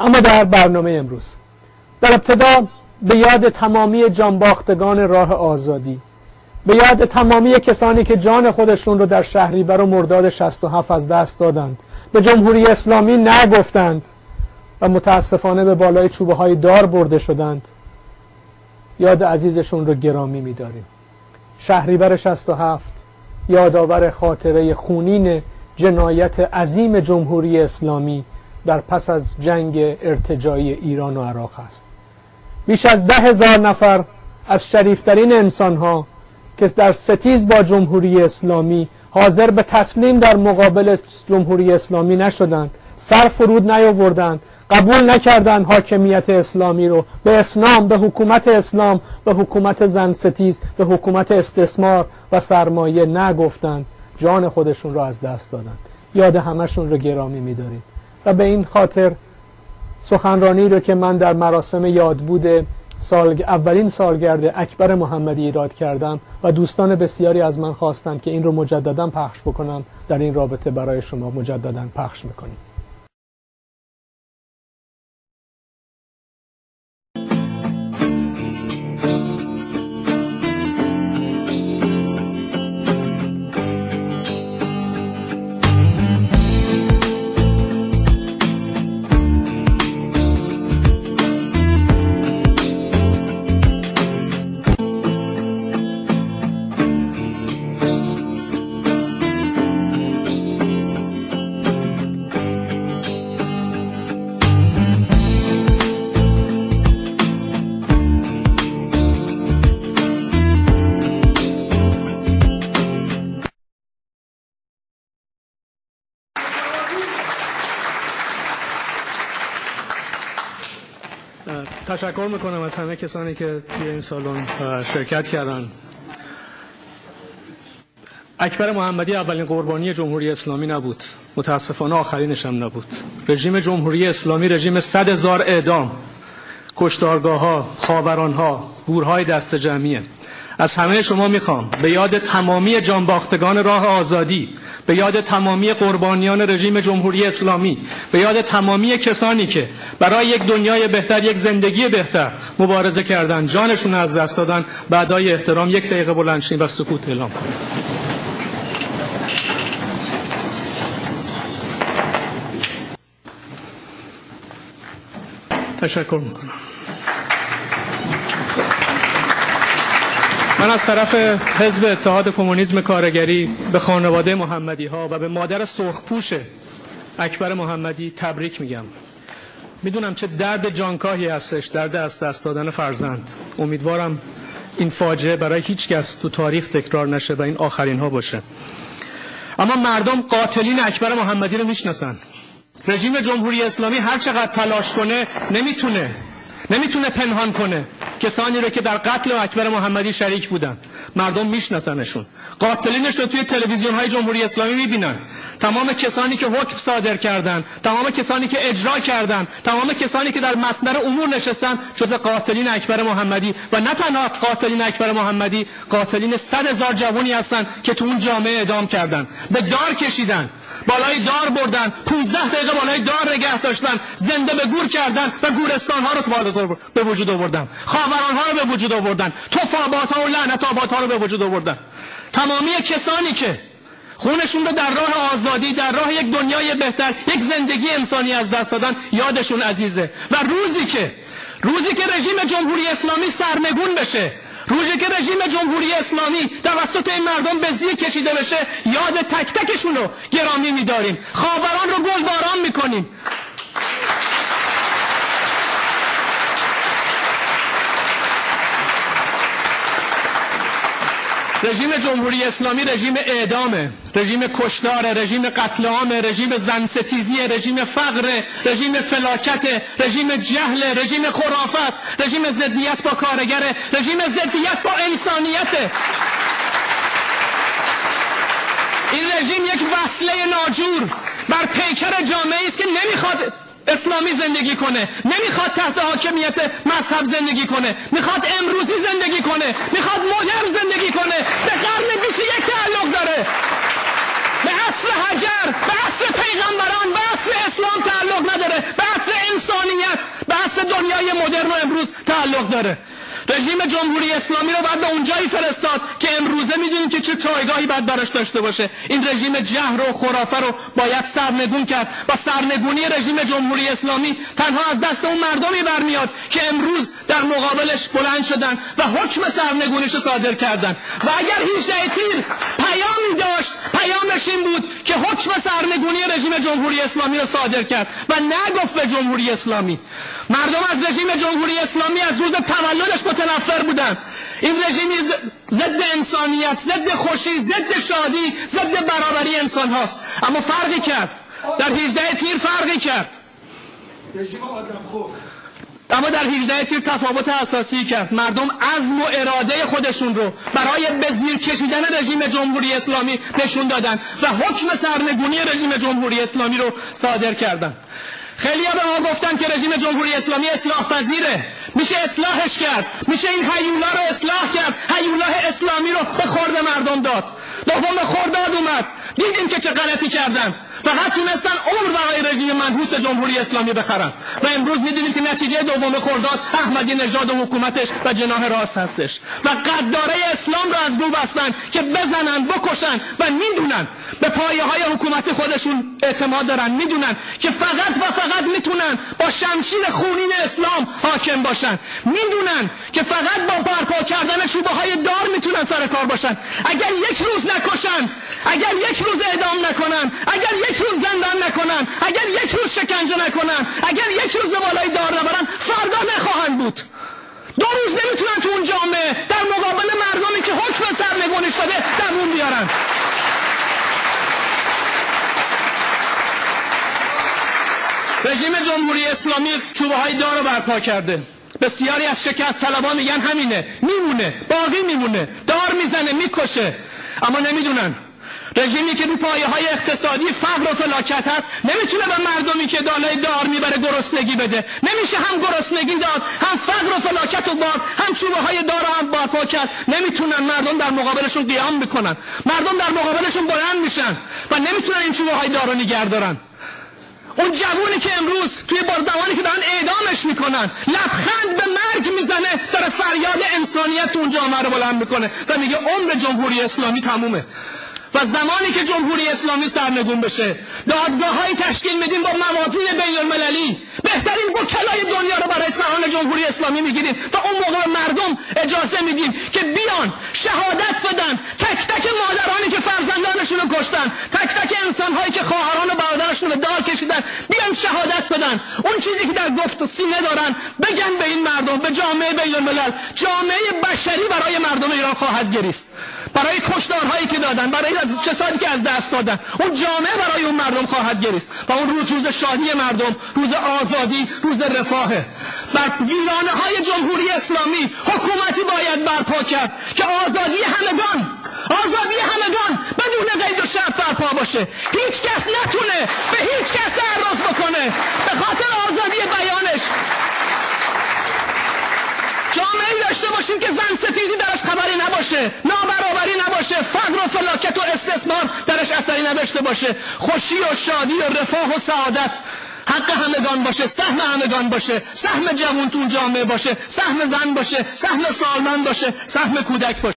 اما در برنامه امروز در ابتدا به یاد تمامی جانباختگان راه آزادی به یاد تمامی کسانی که جان خودشون رو در شهریور و مرداد 67 از دست دادند به جمهوری اسلامی نگفتند و متاسفانه به بالای چوبه های دار برده شدند. یاد عزیزشون رو گرامی میداریم. شهریور 67 یادآور خاطره خونین جنایت عظیم جمهوری اسلامی در پس از جنگ ارتجایی ایران و عراق است. بیش از ده هزار نفر از شریفترین انسان ها که در ستیز با جمهوری اسلامی حاضر به تسلیم در مقابل جمهوری اسلامی نشدند سر فرود نیاوردند قبول نکردند حاکمیت اسلامی رو به اسلام به حکومت اسلام به حکومت زن ستیز به حکومت استثمار و سرمایه نگفتند. جان خودشون رو از دست دادند. یاد همشون رو گرامی میداریم. و به این خاطر سخنرانی رو که من در مراسم یادبود سال اولین سالگرد اکبر محمدی ایراد کردم و دوستان بسیاری از من خواستند که این رو مجددا پخش بکنم در این رابطه برای شما مجددا پخش می‌کنیم. تشکر می‌کنم از همه کسانی که توی این سالن شرکت کردن. اکبر محمدی اولین قربانی جمهوری اسلامی نبود. متاسفانه آخرینش هم نبود. رژیم جمهوری اسلامی رژیم صد هزار اعدام کشتارگاه ها خاوران ها گورهای دست جمعیه. از همه شما می‌خوام به یاد تمامی جانباختگان راه آزادی به یاد تمامی قربانیان رژیم جمهوری اسلامی به یاد تمامی کسانی که برای یک دنیای بهتر یک زندگی بهتر مبارزه کردن جانشون از دست دادن بعدای احترام یک دقیقه بلندشین و سکوت اعلام کنیم تشکر می‌کنم. من از طرف حزب اتحاد کمونیسم کارگری به خانواده محمدی ها و به مادر سرخپوش اکبر محمدی تبریک میگم. می‌دونم چه درد جانکاهی هستش درد از دست دادن فرزند. امیدوارم این فاجعه برای هیچ کس تو تاریخ تکرار نشه و این آخرین ها باشه. اما مردم قاتلین اکبر محمدی رو می‌شناسن. رژیم جمهوری اسلامی هر چقدر تلاش کنه نمی‌تونه. نمی‌تونه پنهان کنه. کسانی رو که در قتل اکبر محمدی شریک بودن. مردم میشناسنشون. قاتلینش رو توی تلویزیون های جمهوری اسلامی می‌بینن. تمام کسانی که حکم صادر کردن تمام کسانی که اجرا کردن تمام کسانی که در مصدر امور نشستن جز قاتلین اکبر محمدی و نه تنها قاتلین اکبر محمدی قاتلین صد هزار جوانی هستن که تو اون جامعه اعدام کردن. به دار کشیدن. بالای دار بردن. 15 دقیقه بالای دار نگه داشتن. زنده به گور کردن و گورستان ها رو به وجود آوردن. خاوران ها رو به وجود آوردن. توفابات ها و لعنت آبات ها رو به وجود آوردن. تمامی کسانی که خونشون رو در راه آزادی در راه یک دنیای بهتر یک زندگی انسانی از دست دادن یادشون عزیزه. و روزی که روزی که رژیم جمهوری اسلامی سرنگون بشه. روزی که رژیم جمهوری اسلامی توسط این مردم به زیر کشیده بشه یاد تک تکشون رو گرامی میداریم. خاوران رو گلباران می‌کنیم. رژیم جمهوری اسلامی رژیم اعدامه رژیم کشدار رژیم قتل عام رژیم زن ستیزی رژیم فقر رژیم فلاکت رژیم جهل رژیم خرافه است رژیم ضدیت با کارگر رژیم ضدیت با انسانیت. این رژیم یک وصله ناجور بر پیکر جامعه است که نمی‌خواد اسلامی زندگی کنه. نمی‌خواد تحت حاکمیت مذهب زندگی کنه. می‌خواد امروزی زندگی کنه. می‌خواد مدرن زندگی کنه. به قرن بیش یک تعلق داره. به اصل حجر به اصل پیغمبران به اصل اسلام تعلق نداره. به اصل انسانیت به اصل دنیای مدرن و امروز تعلق داره. رژیم جمهوری اسلامی رو باید به اونجایی فرستاد که امروزه می‌دونیم که چه جایگاهی باید براش داشته باشه. این رژیم جهر و خرافه رو باید سرنگون کرد و سرنگونی رژیم جمهوری اسلامی تنها از دست اون مردمی برمیاد که امروز در مقابلش بلند شدن و حکم سرنگونیش صادر کردن. و اگر 18 تیر پیامی داشت پیامش این بود که حکم سرنگونی رژیم جمهوری اسلامی رو صادر کرد و نگفت به جمهوری اسلامی. مردم از رژیم جمهوری اسلامی از روز تولدش متنفر بودن. این رژیمی ضد انسانیت ضد خوشی ضد شادی ضد برابری انسان هاست. اما فرقی کرد. در 18 تیر فرقی کرد. اما در 18 تیر تفاوت اساسی کرد. مردم عزم و اراده خودشون رو برای به زیر کشیدن رژیم جمهوری اسلامی نشون دادن و حکم سرنگونی رژیم جمهوری اسلامی رو صادر کردن. خیلی به ما گفتن که رژیم جمهوری اسلامی اصلاح پذیره میشه اصلاحش کرد. میشه این حیولا رو اصلاح کرد. حیولاه اسلامی رو به خورد مردم داد. دوم به خورداد اومد. دیدیم که چه غلطی کردن فقط تونستن عمر برای رژیم منحوس جمهوری اسلامی بخرن. و امروز می‌دونیم که نتیجه دوم خرداد احمدی نژاد و حکومتش و جناح راست هستش. و قداره اسلام رو از رو بستن که بزنن بکشن و می‌دونن. به پایه های حکومت خودشون اعتماد دارن می‌دونن که فقط و فقط می‌تونن با شمشیر خونین اسلام حاکم باشن. می‌دونن که فقط با برپا کردن شوبه های دار می‌تونن سر کار باشن. اگر یک روز نکشن اگر یک روز اعدام نکنن اگر یک روز زندان نکنن اگر یک روز شکنجه نکنن اگر یک روز به بالای دار نبرن فردا نخواهند بود. دو روز نمی‌تونن تو اون جامعه در مقابل مردمی که حکم سرنگونی شده دوون بیارن. رژیم جمهوری اسلامی چوبه های دار رو برپا کرده. بسیاری از شکست طلبان میگن همینه میمونه باقی میمونه دار می‌زنه می‌کشه. اما نمی‌دونن رژیمی که رو پایه های اقتصادی فقر و فلاکت هست نمی‌تونه به مردمی که دالای دار می‌بره گرسنگی بده. نمیشه هم گرسنگی داد هم فقر و فلاکت و بار هم چوبه های دار هم برپا کرد. نمی‌تونن مردم در مقابلشون قیام بکنن. مردم در مقابلشون بلند میشن و نمی‌تونن این چوبه های دار رو اون جوونی که امروز توی باردوانی که دارن اعدامش می‌کنن لبخند به مرگ می‌زنه داره فریاد انسانیت اون جامعه رو بلند می‌کنه و میگه عمر جمهوری اسلامی تمومه. و زمانی که جمهوری اسلامی سرنگون بشه دادگاه های تشکیل میدیم با موازین بین المللی بهترین وکلای دنیا رو برای سهان جمهوری اسلامی می‌گیریم. و اون موقع مردم اجازه میدیم که بیان شهادت بدن. تک تک مادرانی که فرزندانشون رو کشتن تک تک انسان هایی که خواهران و برادرشون رو دار کشیدن بیان شهادت بدن. اون چیزی که در گفت و سینه دارن بگن به این مردم به جامعه بین الملل جامعه بشری برای مردم ایران خواهد گریست. برای کشدارهایی که دادن برای از کسانی که از دست دادن. اون جامعه برای اون مردم خواهد گریست و اون روز روز شادی مردم روز آزادی روز رفاهه. بر ویرانه های جمهوری اسلامی حکومتی باید برپا کرد که آزادی همگان آزادی همگان بدون قید و شرط برپا باشه. هیچ کس نتونه به هیچ کس تعرض بکنه. به خاطر آزادی بیانش. جامعه داشته باشیم که زن ستیزی درش خبری نباشه نابرابری نباشه فقر و فلاکت و استثمار درش اثری نداشته باشه. خوشی و شادی و رفاه و سعادت حق همگان باشه سهم همگان باشه سهم جوان تو جامعه باشه سهم زن باشه سهم سالمند باشه سهم کودک باشه.